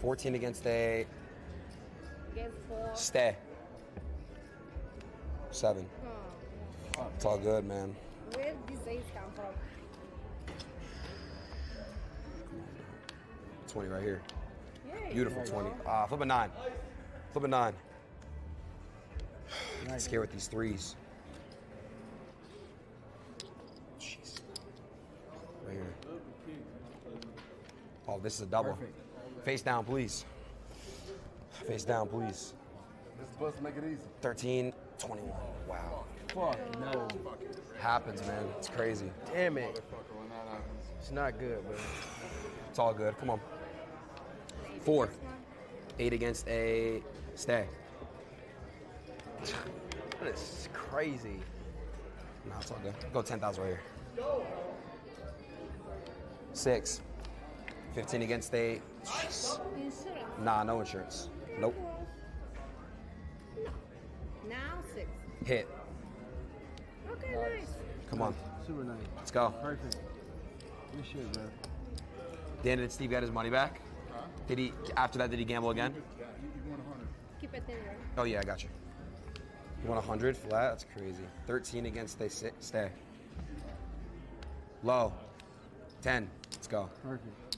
14 against 8. Against four. stay. Seven. Oh. It's all good, man. Where did these A's come from? 20 right here. Yay. Beautiful 20. Ah, flip a nine. Flip a nine. I get scared with these threes. Jeez. Right here. Oh, this is a double. Face down, please. Face down, please. This is supposed to make it easy. 13, 21. Wow. Fuck no. Happens, man. It's crazy. Damn it. Motherfucker, when that happens. It's not good, bro. It's all good. Come on. Four. Eight against a stay. That is crazy. No, it's all good. Go 10,000 right here. Six. 15 against a. Insurance. Nah, no insurance. Nope. Now six. Hit. Okay, nice. Come on. Super nice. Let's go. Perfect. Good shit, bro. Dan, did Steve get his money back? Did he, after that, did he gamble again? Yeah, you, you won 100. Keep it in there. Oh, yeah, I got you. You want 100 flat? That's crazy. 13 against they si- stay. Low. 10. Let's go. Perfect.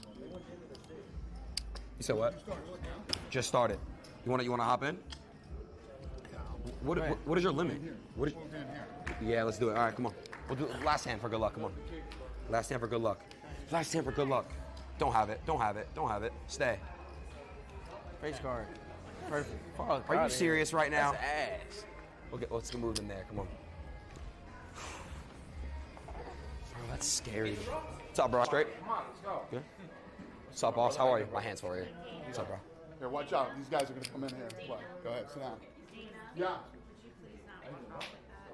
You said what? Just started. You want to you want to hop in? What, what what is your limit? What is, Both in here. yeah, let's do it. All right, come on. We'll do last hand for good luck. Come on. Last hand for good luck. Last hand for good luck. Don't have it. Don't have it. Don't have it. Stay. Face card. Perfect. Fuck, Are you serious right now? That's ass. Okay, let's go move in there. Come on. Bro, that's scary. What's up, bro? Straight? Come on, let's go. Good. What's up, boss? How are you? My hands for you. What's up, bro? Here, watch out. These guys are going to come in here and play. Go ahead, sit down. Yeah.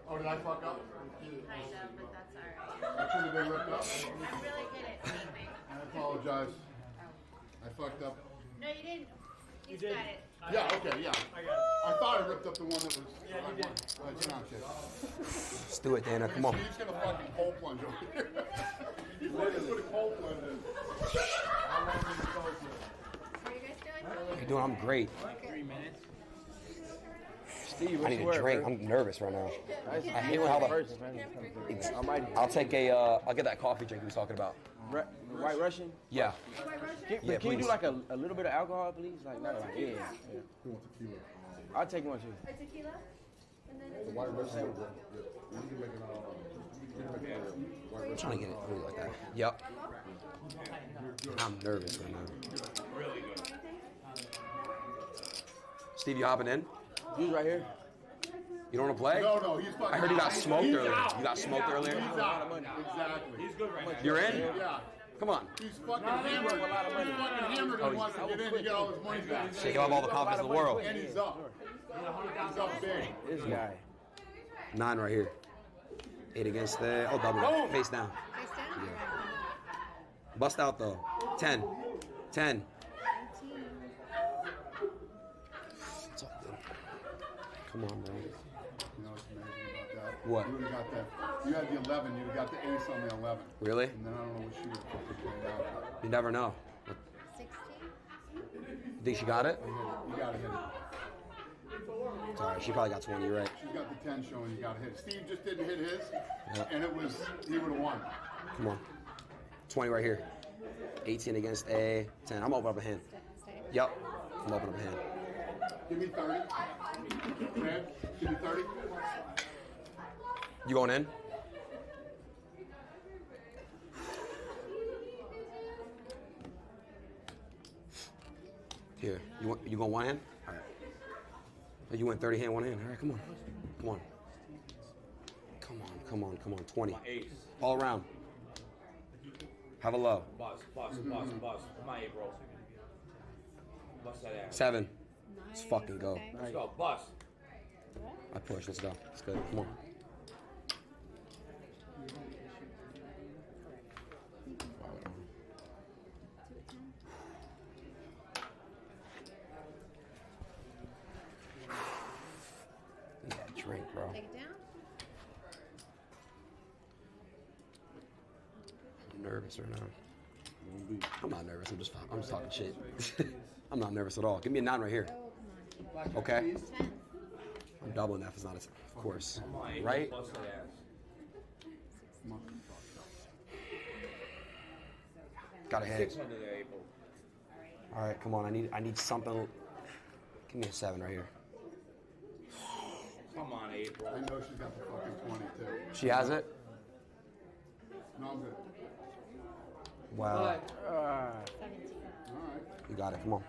Oh, did I fuck up? Kind of, but that's all right. I should have been ripped up. I'm really good at taping. I apologize. I fucked up. No, you didn't. He's got it. Yeah, okay, yeah. I thought I ripped up the one that was. Yeah, you did. Go ahead, sit down. Let's do it, Dana. Come on. He's going to fucking cold plunge over here. He's fucking put a cold plunge in. How long is it going to? How are you guys doing? Doing? I'm great. Three minutes. Steve, I need a word, drink. bro? I'm nervous right now. I I hate how the. First, man. Almighty. I'll take a. Uh, I'll get that coffee drink we was talking about. Ru- White Russian? Yeah. Can, Yeah, can you please. do like a, a little bit of alcohol, please? Like, not like, yeah. yeah. Who wants tequila? I'll take one too. A tequila? And then The white Russian. You can make it all. You can make it all white I'm trying to get it really like that. Yep. I'm nervous right now. Steve, you hopping in? Dude's right here. You don't want to play? No, no, he's fucking. I heard you got he's- smoked he's earlier. out. You got He's smoked out. earlier? He's out. Of money. Exactly. He's good right now. You're in? Yeah. Come on. He's fucking hammered. He's fucking hammered oh, and wants to get in and get all his money back. Shake him have all the confidence in the world. And he's up. He's up big. This guy. Nine right here. Eight against the. Oh, double. Face down. Face down. Bust out though. Ten. Ten. It's all good. Come on, bro. You know what's amazing about that? What? You would've got that. You had the 11. You'd have got the ace on the 11. Really? And then I don't know what she would have out. You never know. 16. You think she got it? You gotta hit it. It's all right. She probably got 20. You're right. She's got the 10 showing. You gotta hit. Steve just didn't hit his, Yeah. and it was he would have won. Come on. 20 right here. 18 against a 10. I'm open up a hand. Yep. I'm open up a hand. Give me 30. Man, give me 30. You going in? Here, you want you going one hand? All right. Oh, You went 30 hand, one hand. All right, come on, come on, come on, come on, come on. 20. All around. Have a low. Bust, bust, bust, bust. Come on, bro. Bust that ass. Seven. Let's fucking go. Okay. Let's go, bust. I push. Let's go. Let's go. Come on. Yeah, drink, bro. Take it down. I'm nervous right now. beat. I'm not nervous. I'm just talking shit. I'm not nervous at all. Give me a nine right here. Okay. I'm doubling that if it's not a, of course. Come on, April. Right? Bust that ass. Got a head. Six under there, April. All right, come on. I need I need something. Give me a seven right here. Come on, April. I know she's got the fucking 22. She has it. No, I'm good. Wow. Seventeen. All right. You got it. Come on.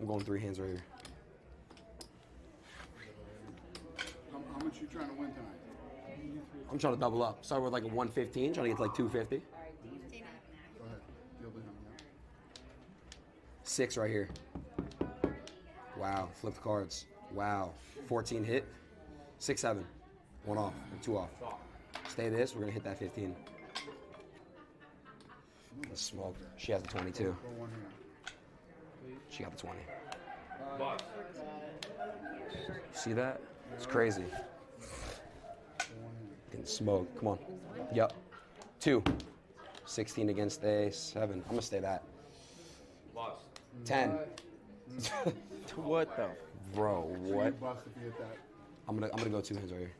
I'm going three hands right here. How, how much you trying to win tonight? I'm trying to double up. Start with like a 115, trying to get to like 250. Go ahead. Deal to him. Yeah. Six right here. Wow. Flip the cards. Wow. 14 hit. Six, seven. One off. and Two off. Stay this. We're going to hit that 15. Let's smoke. She has a 22. Go one hand. She got the 20. See that? It's crazy. Getting smoked. Come on. Yep. Two. 16 against a seven. I'm going to stay that. Bust. 10. what the? Bro, what? bust if you hit that. I'm going to I'm going to go two hands right here.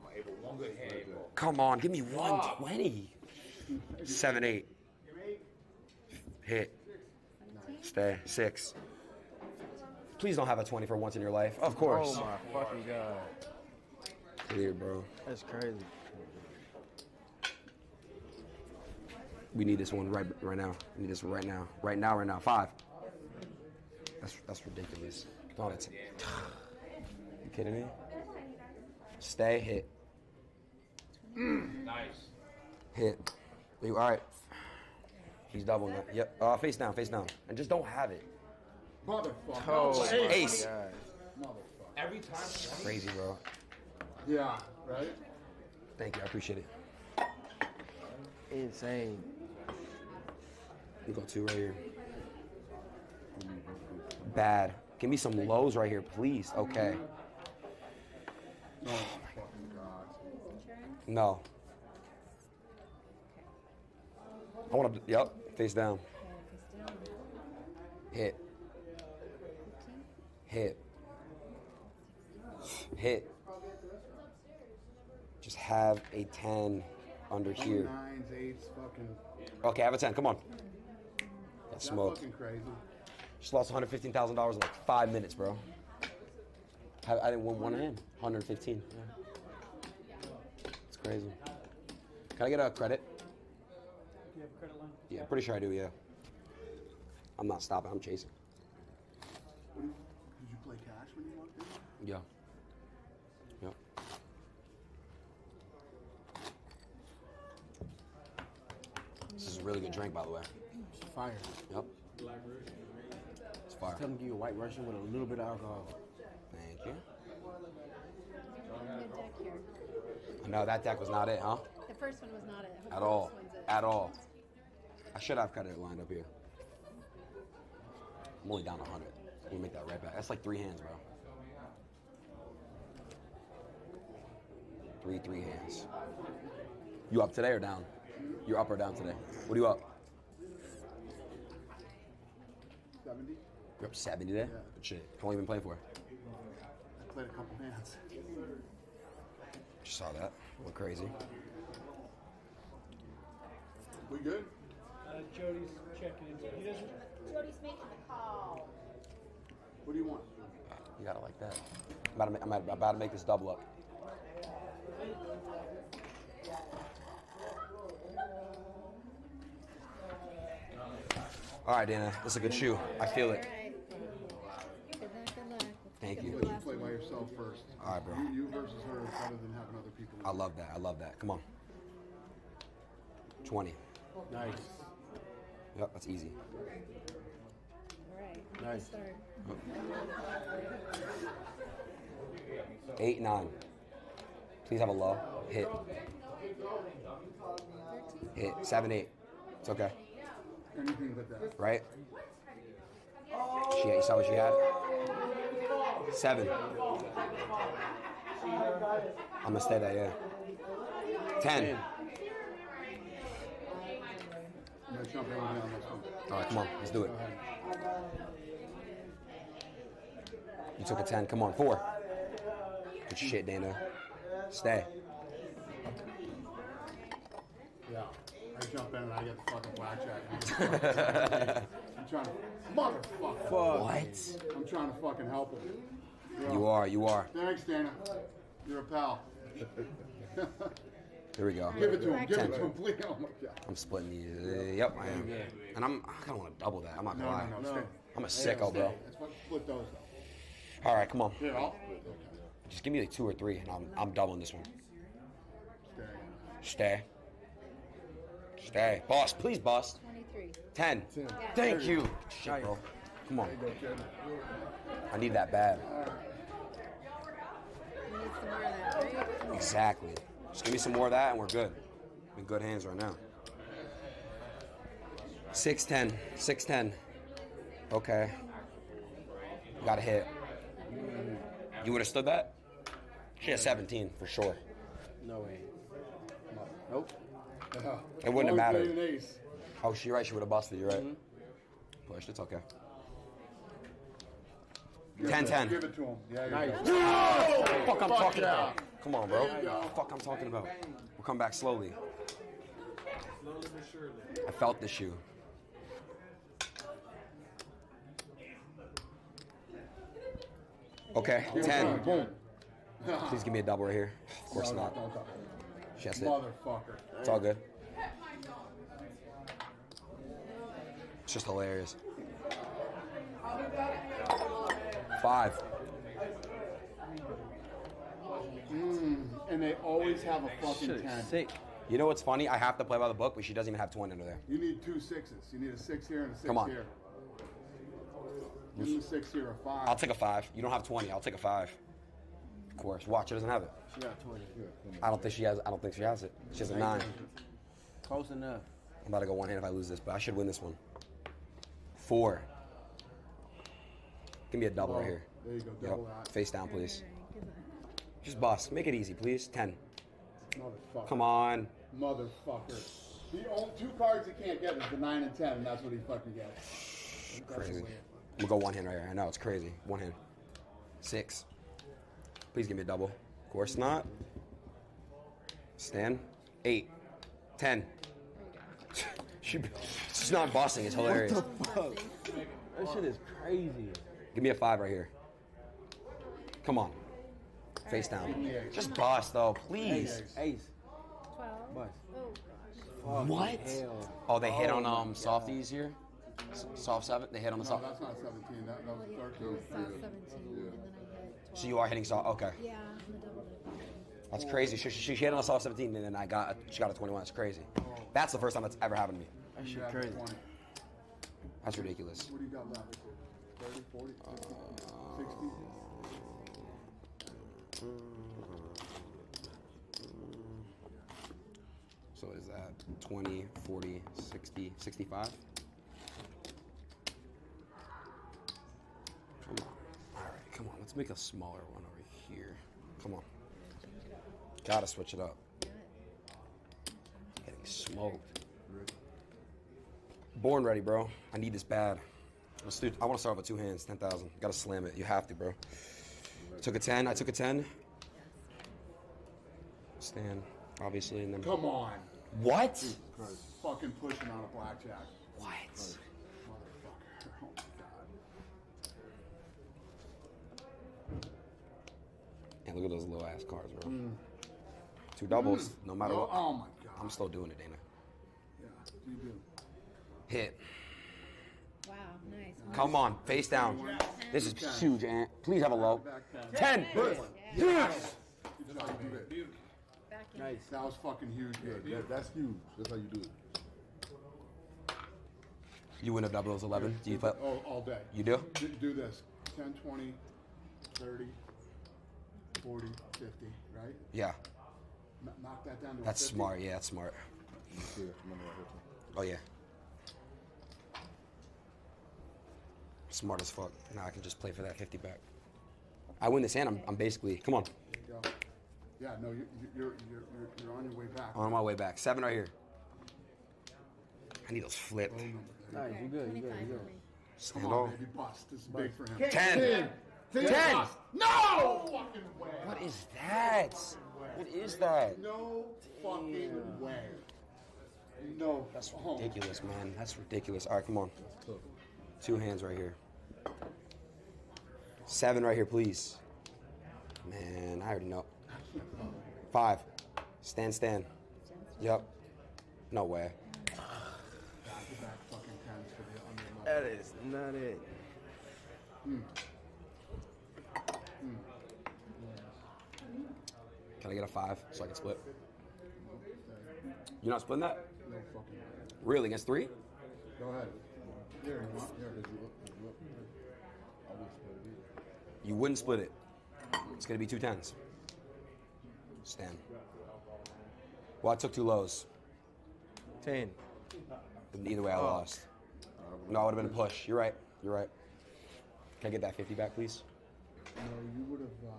Come on, April. One good hand, April. Come on, give me 120. Seven, eight. Hit. Stay. Six. Please don't have a 20 for once in your life. Of course. Oh my fucking god. Clear, bro. That's crazy. We need this one right right now. We need this right now. Right now, right now. Five. That's that's ridiculous. No, that's You kidding me? Stay, hit. Nice. Hit. You- All right. He's doubling that. Yep. Uh, face down, face down. And just don't have it. Motherfucker. Oh, Ace. Ace. God. Motherfucker. Every time. Crazy, bro. Yeah, right? Thank you. I appreciate it. Insane. We got two right here. Bad. Give me some lows right here, please. Okay. Oh, fucking God. No. I want to. Yep. Face down. Yeah, face down. Hit. Hit. Hit. Just have a 10 under here. Nines, eights, fucking. Okay, have a 10. Come on. Got That's smoked. fucking crazy. Just lost $115,000 in like five minutes, bro. I, I didn't win one hand. 115. Yeah. It's crazy. Can I get a credit? Credit line? Yeah, pretty sure I do, yeah. I'm not stopping. I'm chasing. What do you, did you play cash when you walked in? Yeah. Yep. This is a really good drink, by the way. Fire. Yep. It's fire. Tell them to give you a white Russian with a little bit of alcohol. Thank you. Good deck here. No, that deck was not it, huh? The first one was not it. At all. this one's it. At all. I should have cut it lined up here. I'm only down 100. We'll make that right back. That's like three hands, bro. Three, three hands. You up today or down? You're up or down today? What are you up? 70? You're up 70 today? Yeah. Good shit. How long you been playing for? I played a couple hands. Just saw that. Look crazy. We good? Uh, Jody's checking in. He doesn't. Jody's making the call. What do you want? You got it like that. I'm about to make, I'm about- about to make this double up. All right, Dana. This is a good shoe. I feel it. All right. Good luck, good luck. Let's Thank you. Let you play by yourself first. All right, bro. You, you versus her is better than having other people. I love that. I love that. Come on. 20. Nice. Yep, that's easy. All right. Nice. start. Eight, nine. Please have a low. Hit. Hit. Seven, eight. It's okay. Anything but that. Right? She, you saw what she had? Seven. I'm gonna stay there, yeah. Ten. Jump in with me on this one. All right, come on, let's do it. You took a 10. Come on, four. Good shit, Dana. Stay. Yeah. I jump in and I get the fucking blackjack. I'm trying to, motherfucker. What? I'm trying to fucking help him. You are, you are. Thanks, Dana. You're a pal. Here we go. Give it to him. Give it to him, please. Oh my god. I'm splitting these. Uh, yep, I am. And I'm, I kind of want to double that. I'm not gonna lie. no, no. Stay. I'm a sicko, bro. Let's split those though. All right, come on. Here, I'll Just give me like two or three, and I'm, I'm doubling this one. stay. Stay. Stay. Boss, please, boss. 23. 10. Yeah. Thank you. Shit, bro. Come on. I need that bad. We need some more of that, right? Exactly. Just give me some more of that, and we're good. In good hands right now. 610. 610. Okay. Got a hit. You would have stood that? She had 17 for sure. No way. Nope. It wouldn't have mattered. played an ace. Oh, she right. She would have busted. You're right. Pushed. It's okay. 10 10. Give it to him. Yeah, you Nice. go. Fuck, I'm Fuck talking yeah. about. Come on, bro. There you. Fuck, I'm talking about. We'll come back slowly. Slowly but surely. I felt the shoe. Okay, Give 10. him. Boom. Please give me a double right here. Of course No, no, not. don't. She has it. Motherfucker. It's all good. It's just hilarious. Five. Mm, and they always have a fucking Shit 10. sick. You know what's funny? I have to play by the book, but she doesn't even have 20 under there. You need two sixes. You need a six here and a six Come on. here. Give me a six here, a five. I'll take a five. You don't have 20. I'll take a five. Of course. Watch, she doesn't have it. She got 20. I don't think she has. I don't think she has it. She has a nine. Close enough. I'm about to go one hand if I lose this, but I should win this one. Four. Give me a double right here. There you go. Yep. Double that. Face down, please. Alright, good luck. Just bust. Make it easy, please. Ten. Motherfucker. Come on. Motherfucker. The only two cards he can't get is the nine and ten, and that's what he fucking gets. That's Crazy. the way I'm gonna go one hand right here. I know it's crazy. One hand. Six. Please give me a double. Of course not. Stand. Eight. Ten. she, she's not bossing. It's hilarious. What the Fuck. That shit is crazy. Give me a five right here. Come on. Face down. Just boss though, please. Ace. Ace. 12. Bust. Oh, What? Hell. Oh, they hit on Oh um softies here. S- Soft seven. They hit on the No, soft. that's not 17. That, that was yeah, 13. I saw 17, and then I hit 12. So you are hitting soft. Okay, Yeah, I'm the double dip. that's crazy. She, she, she hit on a soft 17, and then I got she got a 21. That's crazy. That's the first time that's ever happened to me. That You have crazy. 20. That's ridiculous. What do you got left? 30, 40, 50, 60? So is that 20, 40, 60, 65? Come on. All right, come on. Let's make a smaller one over here. Come on. Gotta switch it up. Getting smoked. Born ready, bro. I need this bad. Let's do. I want to start with two hands. Ten thousand. Gotta slam it. You have to, bro. Took a ten. I took a ten. Stand, obviously, and then. Come on. What? Fucking pushing on a blackjack. What? Motherfucker. Oh my god. And look at those little ass cards, bro. Mm. Two doubles, mm. no matter Oh, what. oh my god. I'm still doing it, Dana. Yeah, you do. Hit. Come on, face down. This is huge, Ant. Please have a low. Ten. Yes. Good job, you did it. Back in. Nice. That was fucking huge. Yeah, that, that's huge. That's how you do it. You win a double as 11. Do you play? Oh, all day. You do? Do, do this 10, 20, 30, 40, 50, right? Yeah. Kn- Knock that down to That's 50. smart. Yeah, that's smart. You see it, money right here, too. Oh, yeah. Smart as fuck. Now I can just play for that 50 back. I win this hand. I'm, I'm basically, come on, go. Yeah, no, you- you- you're, you're, you're, you're on your way back. on my way back. Seven right here. I need those flip. Nice, you good, you good, 25 you good. Stand Come off. on, baby, bust. This is big for him. Ten. Ten. Ten. Ten. Bust. No fucking way. What is that? What is that? No fucking way. No. That's Oh. ridiculous, man. That's ridiculous. All right, come on. Two hands right here. Seven right here, please. Man, I already know. Five. Stand, stand. Yep. No way. Back-to-back fucking tens for the under That is not it. Can I get a five so I can split? You're not splitting that? No fucking way. Really? Against three? Go ahead. Here, you want? Here, did you look? Did you look? I will split it either. You wouldn't split it. It's gonna be two tens. Stand. Well, I took two lows. Ten. But either way, I lost. No, it would have been a push. You're right. You're right. Can I get that 50 back, please? No, you would have. Uh,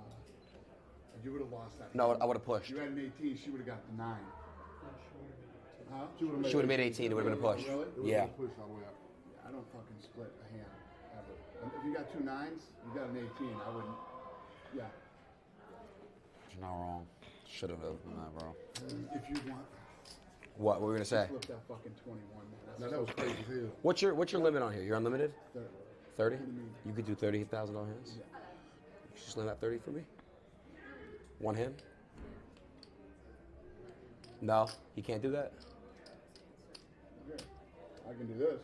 you would have lost that. No, I would have pushed. You had an 18. She would have got the nine. Huh? She would would've made 18, it would've been a push. Really? It was Yeah. a push all the way up. I don't fucking split a hand ever. And If you got two nines, you got an 18. I wouldn't. Yeah. You're not wrong. Should have. Nah, bro. If you want, What? What were we gonna say? flip that fucking 21, man. That's Now that was crazy as hell. What's your What's your limit on here? You're unlimited. third. Thirty. You could do thirty thousand dollar hands. You could just land that thirty for me. One hand. No, he can't do that. Okay. I can do this.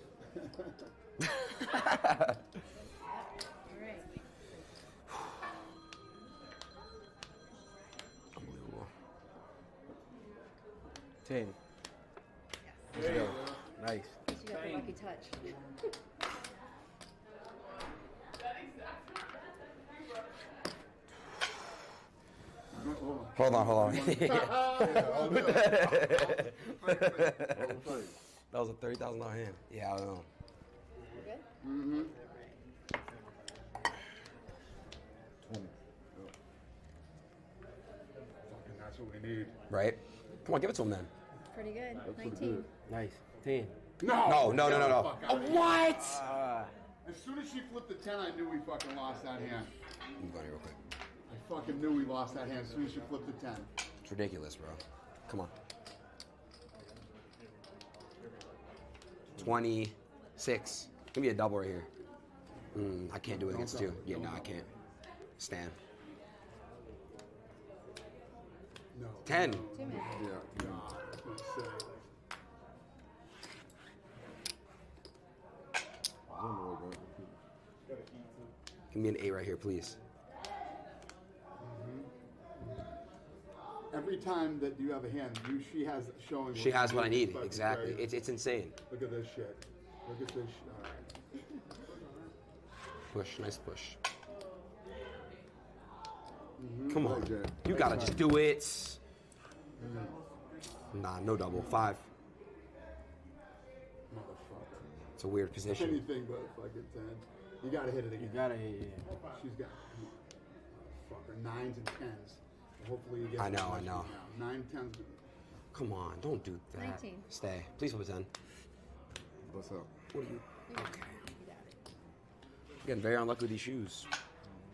Ten. Let's go. Nice. You got the lucky touch. Hold on. Hold on, that was a thirty thousand dollar hand. Yeah, I don't know. Good? Mm-hmm. Twenty. Fucking, that's what we need. Right? Come on, give it to him then. Pretty good. pretty 19. good. Nice. Ten. No. No, no, no, no, no. Oh, what? Ah. As soon as she flipped the 10, I knew we fucking lost that hand. I'm going here real quick. I fucking knew we lost that hand as soon as she flipped the 10. It's ridiculous, bro. Come on. 26. Give me a double right here. Mm, I can't do it against you. Yeah, no, I can't. Stand. No. 10. Two minutes. Yeah. God, I was gonna say. I don't know what Give me an 8 right here, please. Every time that you have a hand, you she has showing. She has what I need. fucking Exactly. great. It's, it's insane. Look at this shit. Look at this shit. All right. Push. Nice push. Mm-hmm. Come on. You gotta just do it. Nah, no double. Five. Motherfucker. It's a weird position. Anything but fucking 10. You gotta hit it again. You gotta hit it. She's got come on. Fucker. Nines and tens. Hopefully you get I know, I know. Now. Nine, tens. Come on, don't do that. 19. Stay. Please flip a 10. What's up? What are you? You got it. You got it. You're getting very unlucky with these shoes.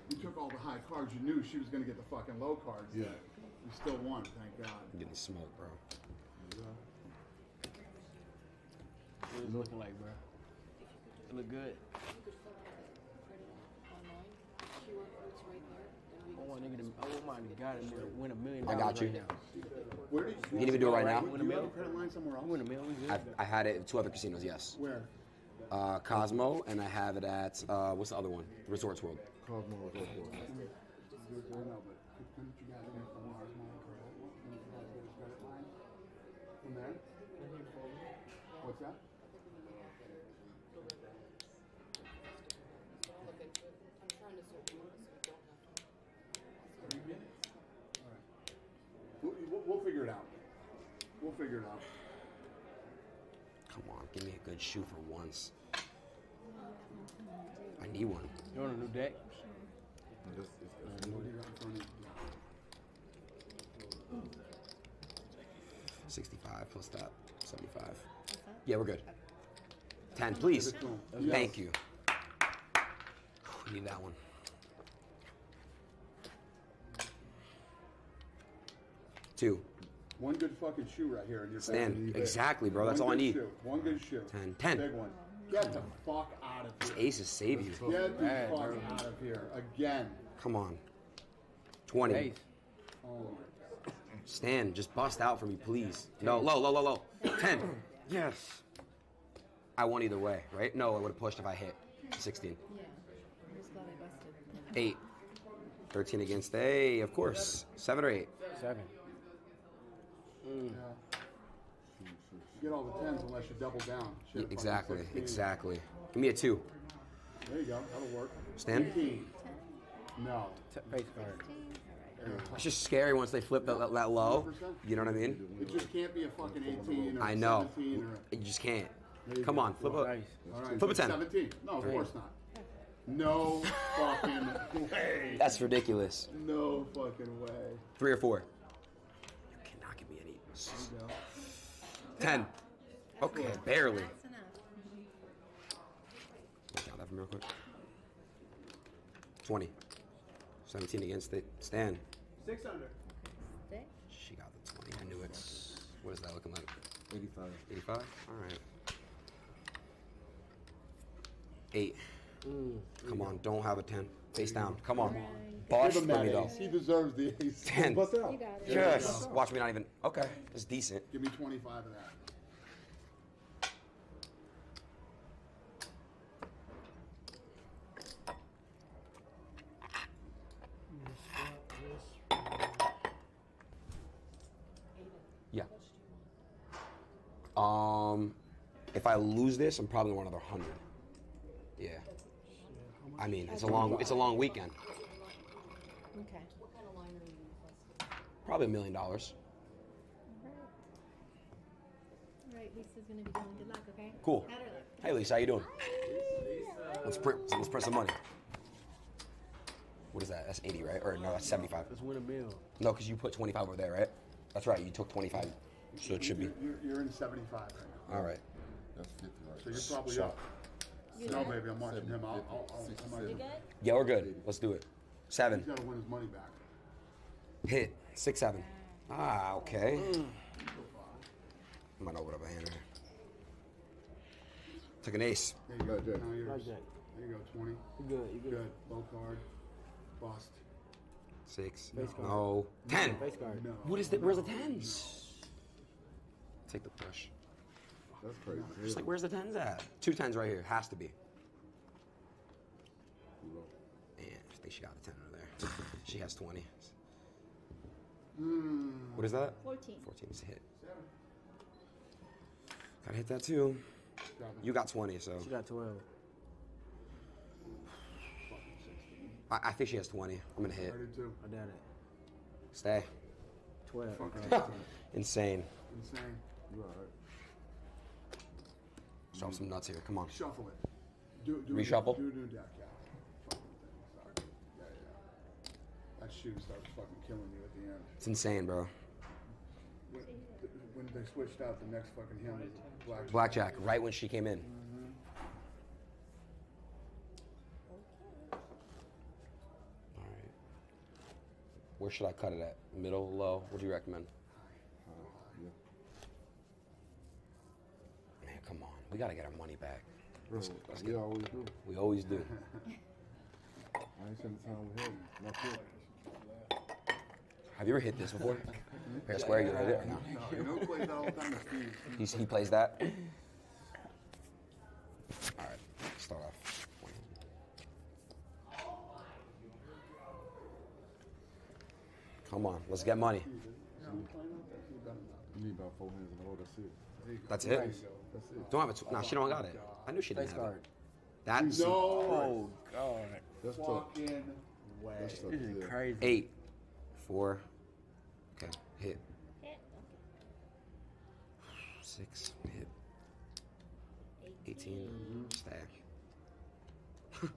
You took all the high cards. You knew she was gonna get the fucking low cards. Yeah. You still won, thank God. I'm getting smoked, bro. What is it looking like, bro? It look good. I want nigga to, I want my God to win a million I got you. right now. Where did you? You can even do it right now. Do you have a credit line somewhere else? I win a million. I've, I had it at two other casinos, yes. Where? Uh, Cosmo, and I have it at, uh, what's the other one? Resorts World. Cosmo was up from there? What's that? We'll, we'll, we'll figure it out. We'll figure it out. Come on, give me a good shoe for once. I need one. You want a new deck? This, it's, What do you got in front of you? 65 plus that. 75. That? Yeah, we're good. Okay. 10, please. Give it to him. Yes. Thank you. We need that one. Two. One good fucking shoe right here, and you're Stand. Exactly, bro. That's One all I need. Shoe. One good shoe. 10. 10. Big one. Get the fuck out of here. Aces save you. Get the Bad, fuck out of here again. Come on. 20. Ace. Oh my Stan, just bust out for me, please. No, low, low, low, low. 10. Yes. I won either way, right? No, I would have pushed if I hit. 16. Yeah. I'm just glad I busted. 8. 13 against A, of course. 7 or 8. Seven. Hmm. Yeah. Get all the tens unless you double down. Shit, fucking Exactly, 16. exactly. Give me a 2. There you go. That'll work. Stan? 18. No. T- face card. It's just scary once they flip that, that low. You know what I mean? It just can't be a fucking 18 or I a know. 17 or a... You just can't. You Come go. on, flip Well, up. Nice. All right, Flip a 10. 17. No, of course not. No fucking way. That's ridiculous. No fucking way. Three or four. You cannot give me any. There you go. 10. Okay, barely. That's enough. Count that for me real quick. 20. 17 against it. Stan. Six under. Stay. She got the 20. I knew it. What is that looking like? 85. 85? All right. 8. Mm. Come on, don't have a 10. Face down. Come on. Bust Give for me, though. He deserves the ace. 10. Bust out. You got it. Yes. Watch me not even. Okay. It's decent. Give me 25 of that. Yeah. Um, if I lose this, I'm probably going another hundred. Yeah. I mean, it's a long, it's a long weekend. Okay. Probably a million dollars. All right, Lisa's gonna be doing good luck, okay? Cool. Better luck. Hey, Lisa, how you doing? Let's print. Let's print some money. What is that? That's 80, right? Or no, that's 75. Let's win a meal. No, because you put 25 over there, right? That's right. You took 25, so it should be. You're, you're in 75 right now. All right. That's 50 right So you're probably Shot. up. No, baby, I'm watching him. I'll, I'll, I'll, I might- You good? Yeah, we're good. Let's do it. Seven. He's got to win his money back. Hit. Six, seven. Ah, okay. I might open up a hand here. Took an ace. There you go. Blackjack. Now yours. Blackjack. There you go. 20. You good? You good? Good. Low card. Bust. Six. Face card. No. Ten. Face card. No. What is the? Where's the tens? Take the push. That's crazy. Just like, where's the tens at? Two tens right here. Has to be. Man, I think she got a ten over there. She has 20. Hmm. What is that? 14. 14 is a hit. Gotta hit that too. You got 20, so. She got 12. I, I think she has 20. I'm gonna hit. I did too. I doubt it. Stay. 12. Insane. Insane. You all right? Some nuts here. Come on. Shuffle it. Do, do Reshuffle? Do a new deck, yeah. Fucking thing. Sorry. Yeah, yeah. That shoe starts fucking killing you at the end. It's insane, bro. When, when they switched out, the next fucking hand was a. Blackjack, right when she came in. Mm-hmm. All right. Where should I cut it at? Middle, low? What do you recommend? Yeah. Man, We gotta get our money back. Let's, let's We get, always do. we always do. I ain't the time him. Not yet. Have you ever hit this before? Fair square, you hit it or no? No, you know who plays that all the time? Steve. He's, he plays that. All right, start off. Come on, let's get money. You need about four hands in a row. That's it. That's it. you. That's it. Don't have it. Nah, she don't got it. I knew she didn't Face have card. it. That's No Oh, God. That's tough. fucking way. That's tough. This is Yeah. crazy. eight, four. Okay, hit Hit. six, hit eighteen, stack.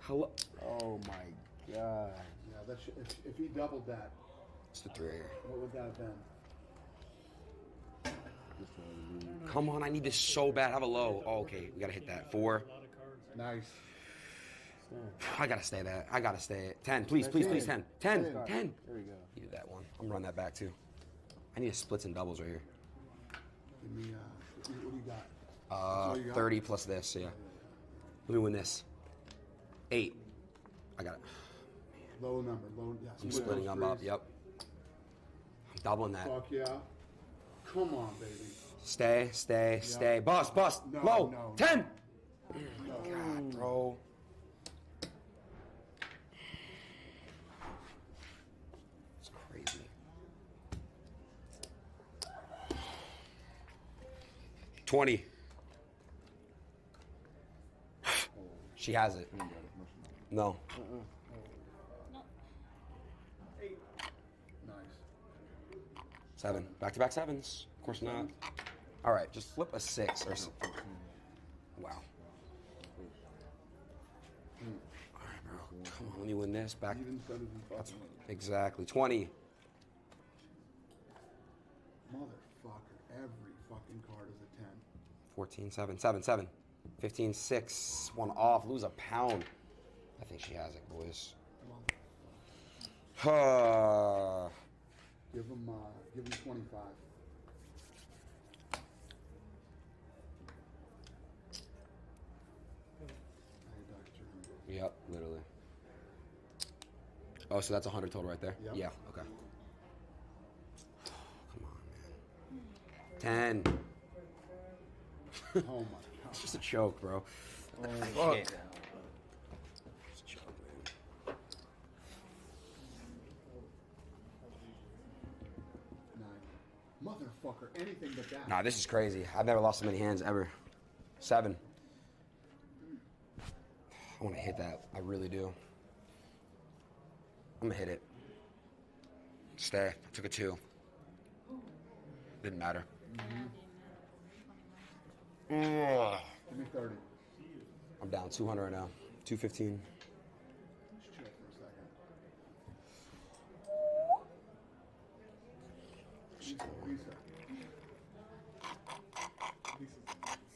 Hello. Oh, my God. Yeah, that sh- if, if he doubled that, It's the three what would that have been? Come on, I need this so bad. Have a low. Oh, okay, we gotta hit that. Four. Nice. I gotta stay that. I gotta stay it. Ten, please, please, please. Ten. Ten. There we go. Needed that one. I'm running that back too. I need a splits and doubles right here. Give me, uh, what do you got? Uh, you got? 30 plus this, yeah. Let me win this. Eight. I got it. Low number, low, yeah. I'm splitting them up. Yep. I'm doubling that. Fuck yeah. Come on, baby. Stay, stay, stay. Boss, boss. No, Low. no. Ten. No. God, bro. It's crazy. Twenty. She has it. No. Nice. Seven. Back to back sevens. Of course not. All right, just flip a six or. s- Wow. All right, bro. Come on, let me win this. Back. Even better than fucking. Exactly. 20. Motherfucker, every fucking card is a 10. 14, 7, 7, 7. 15, 6. One off. Lose a pound. I think she has it, boys. Huh. Give him, uh, give him 25. I deduct your hundred. Yep, literally. Oh, so that's 100 total right there? Yep. Yeah, okay. Come on, man. 10. Oh my god. It's just a choke, bro. Oh, It's a choke, man. Motherfucker, anything but that. Nah, this is crazy. I've never lost so many hands ever. Seven. I want to hit that. I really do. I'm gonna hit it. Stay. I took a two. Didn't matter. Ugh. Give me 30. I'm down 200 right now. 215. Just chill for a second. Lisa, Lisa.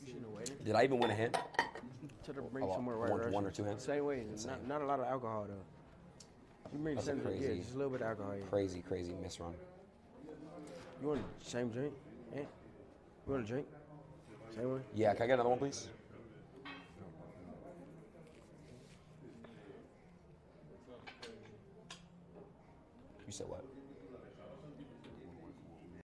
you shouldn't have waited. Did I even win a hand? Should have bring Oh, somewhere right one- one or two hands? Same way. Not, not a lot of alcohol though. You bring the That's same drink, yeah, crazy- just a little bit of alcohol. Yeah. Crazy, crazy miss run. You want the same drink? Yeah. You want a drink? Same one. Yeah, can I get another one, please? You said what?